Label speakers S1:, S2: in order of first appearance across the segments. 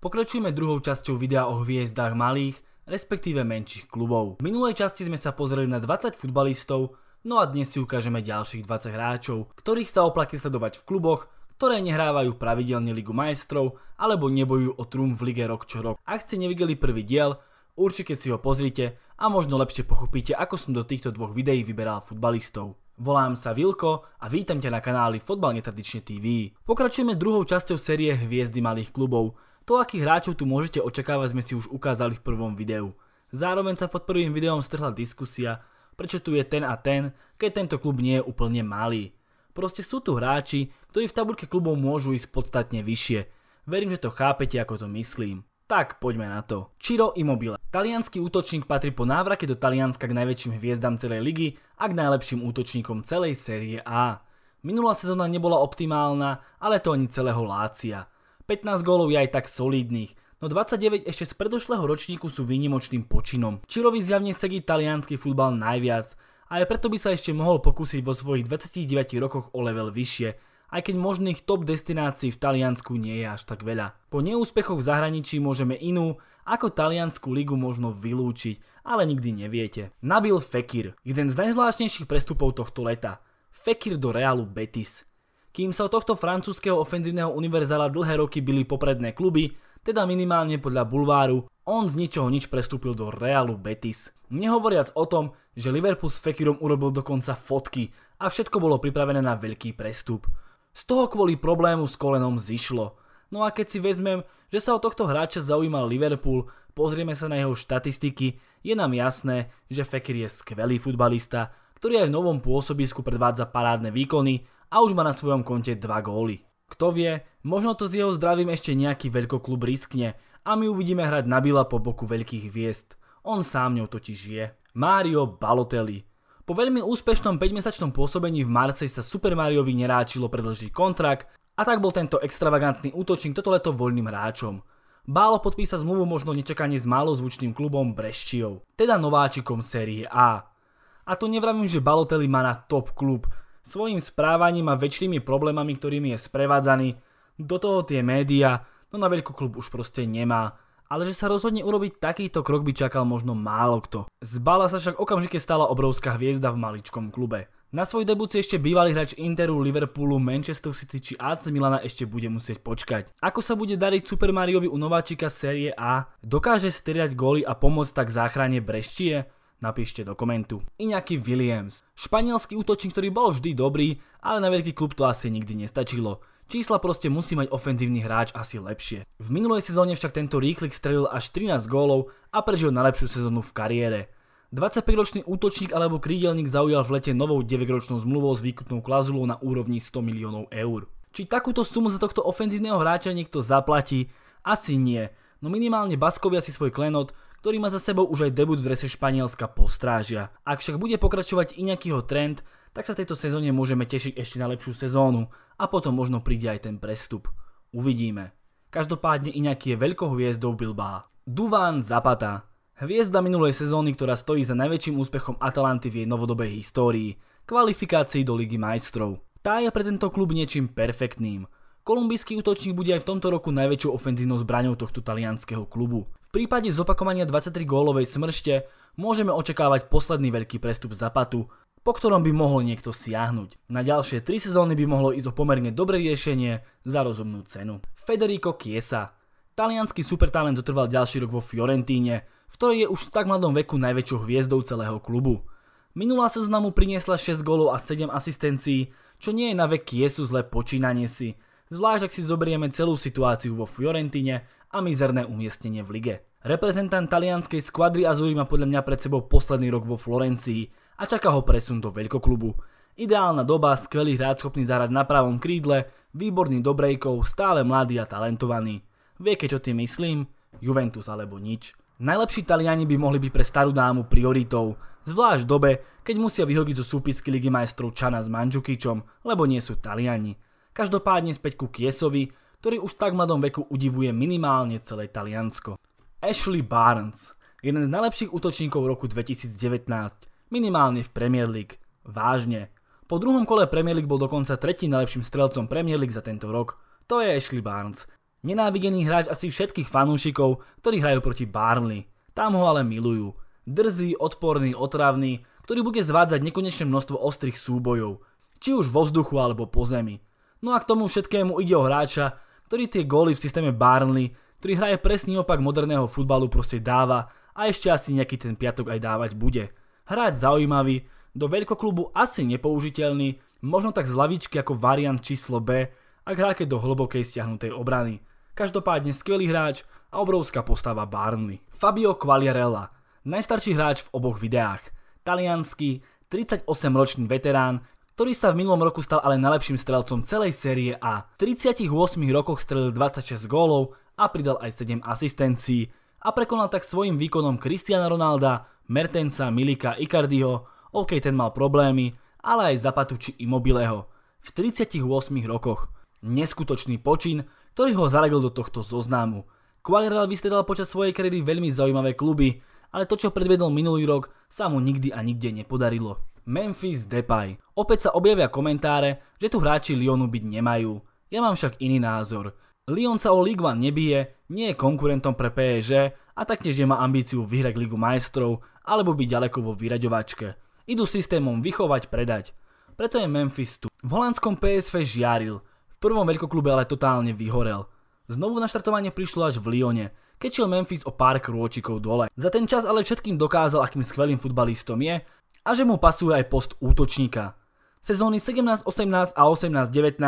S1: Pokračujeme druhou časťou videa o hviezdách malých, respektíve menších klubov. V minulej časti sme sa pozreli na 20 futbalistov, no a dnes si ukážeme ďalších 20 hráčov, ktorých sa oplatí sledovať v kluboch, ktoré nehrávajú pravidelne Ligu majstrov alebo nebojujú o trúm v lige rok čo rok. Ak ste nevideli prvý diel, určite si ho pozrite a možno lepšie pochopíte, ako som do týchto dvoch videí vyberal futbalistov. Volám sa Vilko a vítam ťa na kanáli Fotbal Netradične TV. Pokračujeme druhou časťou série Hviezdy malých klubov. To, akých hráčov tu môžete očakávať, sme si už ukázali v prvom videu. Zároveň sa pod prvým videom strhla diskusia, prečo tu je ten a ten, keď tento klub nie je úplne malý. Proste sú tu hráči, ktorí v tabulke klubov môžu ísť podstatne vyššie. Verím, že to chápete, ako to myslím. Tak poďme na to. Ciro Immobile. Talianský útočník patrí po návrate do Talianska k najväčším hviezdam celej ligy a k najlepším útočníkom celej série A. Minulá sezóna nebola optimálna, ale to ani celého Lácia. 15 gólov je aj tak solidných, no 29 ešte z predošlého ročníku sú výnimočným počinom. Čirovi zjavne sedí talianský futbal najviac a aj preto by sa ešte mohol pokúsiť vo svojich 29 rokoch o level vyššie, aj keď možných top destinácií v Taliansku nie je až tak veľa. Po neúspechoch v zahraničí môžeme inú, ako taliansku ligu možno vylúčiť, ale nikdy neviete. Nabil Fekir, jeden z najzvláštnejších prestupov tohto leta. Fekir do Realu Betis. Kým sa od tohto francúzského ofenzívneho univerzála dlhé roky byli popredné kluby, teda minimálne podľa bulváru, on z ničoho nič prestúpil do Realu Betis. Nehovoriac o tom, že Liverpool s Fekirom urobil dokonca fotky a všetko bolo pripravené na veľký prestup. Z toho kvôli problému s kolenom zišlo. No a keď si vezmem, že sa o tohto hráča zaujímal Liverpool, pozrieme sa na jeho štatistiky, je nám jasné, že Fekir je skvelý futbalista, ktorý aj v novom pôsobisku predvádza parádne výkony a už má na svojom konte 2 góly. Kto vie, možno to s jeho zdravím ešte nejaký veľkoklub riskne a my uvidíme hrať Nabila po boku veľkých hviezd. On sám ňou totiž je. Mario Balotelli. Po veľmi úspešnom 5-mesačnom pôsobení v Marsej sa Super Mariovi neráčilo predlžiť kontrakt a tak bol tento extravagantný útočník toto leto voľným hráčom. Bálo podpísa zmluvu možno nečakane s zvučným klubom Breščiov, teda nováčikom série A. A to nevravím, že Balotelli má na top klub. Svojím správaním a väčšími problémami, ktorými je sprevádzaný, do toho tie média, no na veľký klub už proste nemá ale že sa rozhodne urobiť takýto krok by čakal možno málo kto. Z Bala sa však okamžite stala obrovská hviezda v maličkom klube. Na svoj debut si ešte bývalý hráč Interu, Liverpoolu, Manchester City či AC Milana ešte bude musieť počkať. Ako sa bude dariť Super Mariovi u nováčika série A? Dokáže striať góly a pomôcť tak záchrane Breštie? Napíšte do komentu. Iňaký Williams. Španielský útočník, ktorý bol vždy dobrý, ale na veľký klub to asi nikdy nestačilo. Čísla proste musí mať ofenzívny hráč asi lepšie. V minulej sezóne však tento rýchlik strelil až 13 gólov a prežil najlepšiu sezónu v kariére. 25-ročný útočník alebo krídelník zaujal v lete novou 9-ročnou zmluvou s výkupnou klauzulou na úrovni 100 miliónov eur. Či takúto sumu za tohto ofenzívneho hráča niekto zaplatí? Asi nie, no minimálne Baskovia si svoj klenot, ktorý má za sebou už aj debut v drese Španielska postrážia. Ak však bude pokračovať i nejakýho trend, tak sa tejto sezóne môžeme tešiť ešte na lepšiu sezónu a potom možno príde aj ten prestup. Uvidíme. Každopádne nejaký je veľkou hviezdou Bilbao. Duvan Zapata. Hviezda minulej sezóny, ktorá stojí za najväčším úspechom Atalanty v jej novodobej histórii, kvalifikácii do Ligy majstrov. Tá je pre tento klub niečím perfektným. Kolumbijský útočník bude aj v tomto roku najväčšou ofenzívnou zbraňou tohto talianského klubu. V prípade zopakovania 23 gólovej smršte môžeme očakávať posledný veľký prestup Zapatu, po ktorom by mohol niekto siahnuť. Na ďalšie 3 sezóny by mohlo ísť o pomerne dobré riešenie za rozumnú cenu. Federico Chiesa. Talianský supertalent zotrval ďalší rok vo Fiorentíne, v ktorej je už v tak mladom veku najväčšou hviezdou celého klubu. Minulá sezóna mu priniesla 6 gólov a 7 asistencií, čo nie je na vek Chiesu zlé počínanie si, zvlášť ak si zoberieme celú situáciu vo Fiorentíne a mizerné umiestnenie v lige. Reprezentant talianskej skvadry Azury má podľa mňa pred sebou posledný rok vo Florencii a čaká ho presun do veľkoklubu. Ideálna doba, skvelý hráč schopný zahrať na pravom krídle, výborný do brejkov, stále mladý a talentovaný. Viete čo tým myslím? Juventus alebo nič. Najlepší Taliani by mohli byť pre starú dámu prioritou, zvlášť v dobe, keď musia vyhodiť zo súpisky Ligy majstrov Čana s Mandžukičom, lebo nie sú Taliani. Každopádne späť ku Kiesovi, ktorý už tak mladom veku udivuje minimálne celé Taliansko. Ashley Barnes, jeden z najlepších útočníkov roku 2019, minimálne v Premier League. Vážne. Po druhom kole Premier League bol dokonca tretím najlepším strelcom Premier League za tento rok. To je Ashley Barnes. Nenávidený hráč asi všetkých fanúšikov, ktorí hrajú proti Barnley. Tam ho ale milujú. Drzý, odporný, otravný, ktorý bude zvádzať nekonečné množstvo ostrých súbojov. Či už vo vzduchu alebo po zemi. No a k tomu všetkému ide o hráča, ktorý tie góly v systéme Barnley, ktorý hraje presný opak moderného futbalu proste dáva a ešte asi nejaký ten piatok aj dávať bude. Hráč zaujímavý, do veľkoklubu asi nepoužiteľný, možno tak z lavičky ako variant číslo B, ak hráke do hlbokej stiahnutej obrany. Každopádne skvelý hráč a obrovská postava Barnley. Fabio Quagliarella, najstarší hráč v oboch videách. Talianský, 38-ročný veterán, ktorý sa v minulom roku stal ale najlepším strelcom celej série A. V 38 rokoch strelil 26 gólov a pridal aj 7 asistencií a prekonal tak svojim výkonom Cristiana Ronalda, Mertensa, Milika, Icardiho, OK ten mal problémy, ale aj Zapatu či Immobileho. V 38 rokoch. Neskutočný počin, ktorý ho zaradil do tohto zoznamu. Quagliarella vystredal počas svojej kariéry veľmi zaujímavé kluby, ale to čo predvedol minulý rok sa mu nikdy a nikde nepodarilo. Memphis Depay. Opäť sa objavia komentáre, že tu hráči Lyonu byť nemajú. Ja mám však iný názor. Lyon sa o Ligue 1 nebije, nie je konkurentom pre PSG a taktiež nemá ambíciu vyhrať Ligu majstrov alebo byť ďaleko vo vyraďovačke. Idú systémom vychovať, predať. Preto je Memphis tu. V holandskom PSV žiaril, prvom veľkoklube ale totálne vyhorel. Znovu na štartovanie prišlo až v Lyone, keď šiel Memphis o pár krôčikov dole. Za ten čas ale všetkým dokázal, akým skvelým futbalistom je a že mu pasuje aj post útočníka. Sezóny 17-18 a 18-19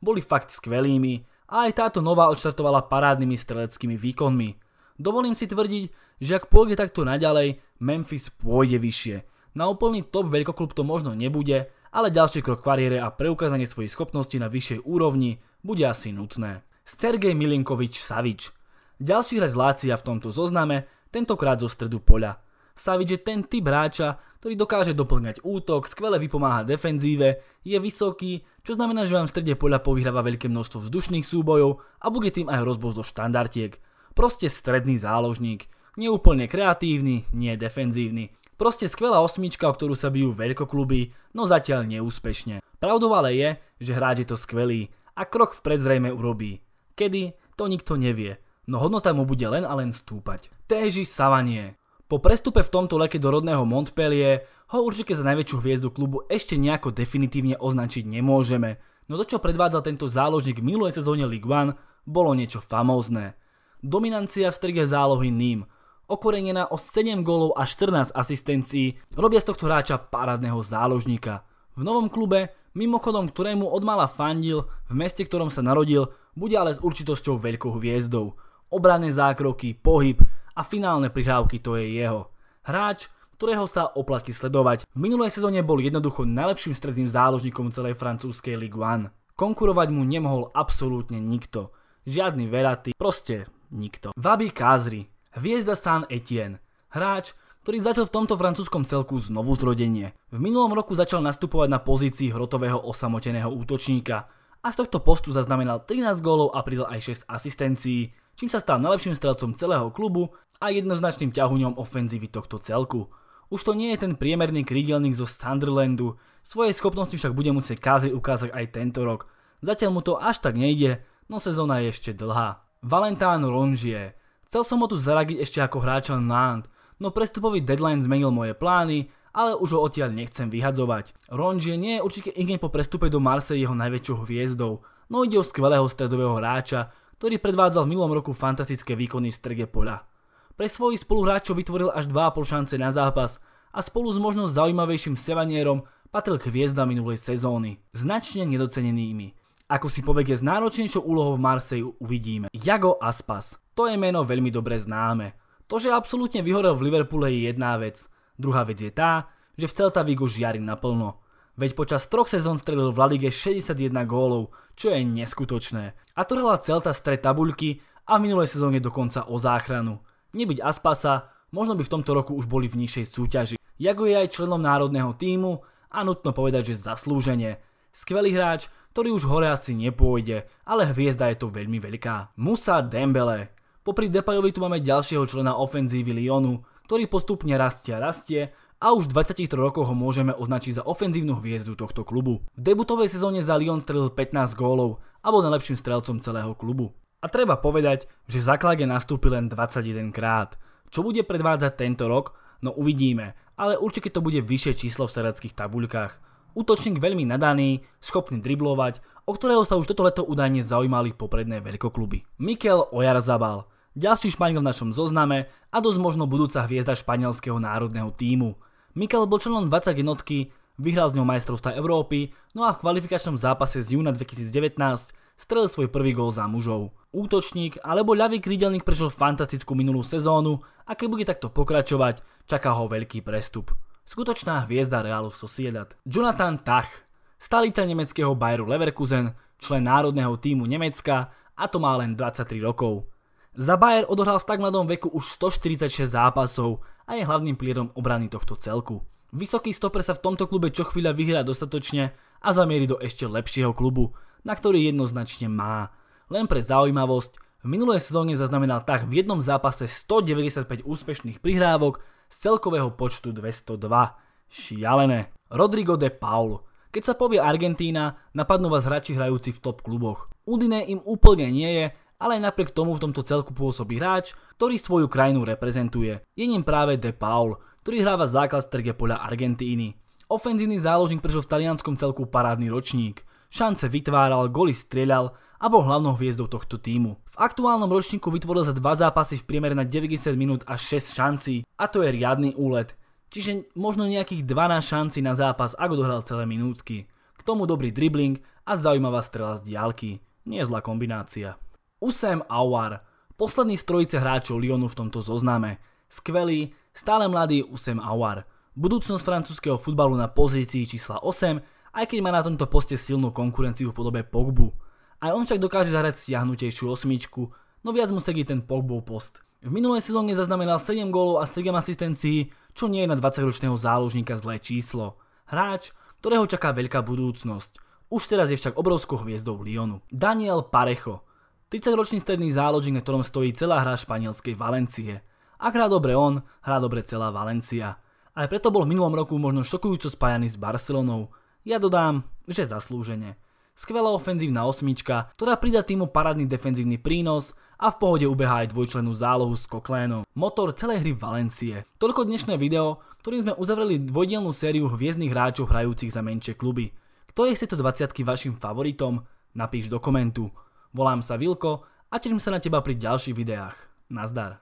S1: boli fakt skvelými a aj táto nová odštartovala parádnymi streleckými výkonmi. Dovolím si tvrdiť, že ak pôjde takto naďalej, Memphis pôjde vyššie. Na úplný top veľkoklub to možno nebude, ale ďalší krok kariére a preukázanie svojich schopností na vyššej úrovni bude asi nutné. Sergej Milinkovič Savič. Ďalší hráč Lácia v tomto zozname, tentokrát zo stredu poľa. Savič je ten typ hráča, ktorý dokáže doplňať útok, skvele vypomáha defenzíve, je vysoký, čo znamená, že vám v strede poľa povyhráva veľké množstvo vzdušných súbojov a bude tým aj rozboz do štandartiek. Proste stredný záložník. Neúplne kreatívny, nie defenzívny. Proste skvelá osmička, o ktorú sa bijú veľkokluby, no zatiaľ neúspešne. Pravdou ale je, že hráč je to skvelý a krok vpred zrejme urobí. Kedy? To nikto nevie, no hodnota mu bude len a len stúpať. Téži Savanie. Po prestupe v tomto leke do rodného Montpellier ho určite za najväčšiu hviezdu klubu ešte nejako definitívne označiť nemôžeme, no to čo predvádzal tento záložník v minulej sezóne Ligue 1 bolo niečo famózne. Dominancia v strige zálohy Nîmes, okorenená o 7 gólov a 14 asistencií, robia z tohto hráča parádneho záložníka. V novom klube, mimochodom ktorému odmala fandil, v meste, ktorom sa narodil, bude ale s určitosťou veľkou hviezdou. Obranné zákroky, pohyb a finálne prihrávky to je jeho. Hráč, ktorého sa oplatí sledovať. V minulej sezóne bol jednoducho najlepším stredným záložníkom celej francúzskej Ligue 1. Konkurovať mu nemohol absolútne nikto. Žiadny Veraty, proste nikto. Vaby Kázri, Hviezda San Etienne. Hráč, ktorý začal v tomto francúzskom celku znovu zrodenie. V minulom roku začal nastupovať na pozícii hrotového osamoteného útočníka a z tohto postu zaznamenal 13 gólov a pridal aj 6 asistencií, čím sa stal najlepším strelcom celého klubu a jednoznačným ťahuňom ofenzívy tohto celku. Už to nie je ten priemerný krídelník zo Sunderlandu, svoje schopnosti však bude musieť Kázri ukázať aj tento rok. Zatiaľ mu to až tak nejde, no sezóna je ešte dlhá. Valentán Rongier Chcel som ho tu zaradiť ešte ako hráča Nant, no prestupový deadline zmenil moje plány, ale už ho odtiaľ nechcem vyhadzovať. Rongie nie je určite ingen po prestupe do Marseille jeho najväčšou hviezdou, no ide o skvelého stredového hráča, ktorý predvádzal v minulom roku fantastické výkony v strege poľa. Pre svojich spoluhráčov vytvoril až 2,5 šance na zápas a spolu s možno zaujímavejším Sevanierom patril k hviezdam minulej sezóny, značne nedocenenými. Ako si povedie s náročnejšou úlohou v Marseille uvidíme. Jago Aspas. To je meno veľmi dobre známe. To, že absolútne vyhorel v Liverpoole je jedna vec. Druhá vec je tá, že v Celta Vigo žiari naplno. Veď počas troch sezón strelil v La Lige 61 gólov, čo je neskutočné. A to hrala Celta stred tabuľky a v minulej sezóne dokonca o záchranu. Nebyť Aspasa, možno by v tomto roku už boli v nižšej súťaži. Jago je aj členom národného týmu a nutno povedať, že zaslúženie. Skvelý hráč, ktorý už hore asi nepôjde, ale hviezda je to veľmi veľká. Musa Dembele. Popri Depajovi tu máme ďalšieho člena ofenzívy Lyonu, ktorý postupne rastie a rastie a už v 23 rokoch ho môžeme označiť za ofenzívnu hviezdu tohto klubu. V debutovej sezóne za Lyon strelil 15 gólov a bol najlepším strelcom celého klubu. A treba povedať, že základe nastúpil len 21 krát. Čo bude predvádzať tento rok? No uvidíme, ale určite to bude vyššie číslo v sereckých tabuľkách. Útočník veľmi nadaný, schopný driblovať, o ktorého sa už toto leto údajne zaujímali popredné veľkokluby. Mikel Ojarzabal, ďalší Španiel v našom zozname a dosť možno budúca hviezda španielského národného týmu. Mikel bol členom 20 jednotky, vyhral z ňou majstrovstva Európy, no a v kvalifikačnom zápase z júna 2019 strelil svoj prvý gól za mužov. Útočník alebo ľavý krídelník prežil fantastickú minulú sezónu a keď bude takto pokračovať, čaká ho veľký prestup skutočná hviezda Realu Sociedad. Jonathan Tach, stalica nemeckého Bayeru Leverkusen, člen národného týmu Nemecka a to má len 23 rokov. Za Bayer odohral v tak mladom veku už 146 zápasov a je hlavným plierom obrany tohto celku. Vysoký stoper sa v tomto klube čo chvíľa vyhrá dostatočne a zamierí do ešte lepšieho klubu, na ktorý jednoznačne má. Len pre zaujímavosť, v minulej sezóne zaznamenal tak v jednom zápase 195 úspešných prihrávok z celkového počtu 202. Šialené. Rodrigo de Paul. Keď sa povie Argentína, napadnú vás hráči hrajúci v top kluboch. Udine im úplne nie je, ale aj napriek tomu v tomto celku pôsobí hráč, ktorý svoju krajinu reprezentuje. Je ním práve De Paul, ktorý hráva základ strge poľa Argentíny. Ofenzívny záložník prežil v talianskom celku parádny ročník. Šance vytváral, goly strieľal a bol hlavnou hviezdou tohto týmu. V aktuálnom ročníku vytvoril za dva zápasy v priemere na 90 minút a 6 šancí a to je riadny úlet. Čiže možno nejakých 12 šancí na zápas, ako dohral celé minútky. K tomu dobrý dribbling a zaujímavá strela z diálky. Nie zlá kombinácia. Usem Awar, posledný z trojice hráčov Lyonu v tomto zozname. Skvelý, stále mladý Usem Awar. Budúcnosť francúzského futbalu na pozícii čísla 8 aj keď má na tomto poste silnú konkurenciu v podobe Pogbu. Aj on však dokáže zahrať stiahnutejšiu osmičku, no viac mu sedí ten Pogbov post. V minulej sezóne zaznamenal 7 gólov a 7 asistencií, čo nie je na 20-ročného záložníka zlé číslo. Hráč, ktorého čaká veľká budúcnosť. Už teraz je však obrovskou hviezdou Lyonu. Daniel Parecho, 30-ročný stredný záložník, na ktorom stojí celá hra španielskej Valencie. Ak hrá dobre on, hrá dobre celá Valencia. Aj preto bol v minulom roku možno šokujúco spájaný s Barcelonou, ja dodám, že zaslúžene. Skvelá ofenzívna osmička, ktorá pridá týmu parádny defenzívny prínos a v pohode ubehá aj dvojčlenú zálohu s Koklénom. Motor celej hry Valencie. Toľko dnešné video, ktorým sme uzavreli dvojdielnú sériu hviezdnych hráčov hrajúcich za menšie kluby. Kto je z tejto 20 vašim favoritom? Napíš do komentu. Volám sa Vilko a teším sa na teba pri ďalších videách. Nazdar.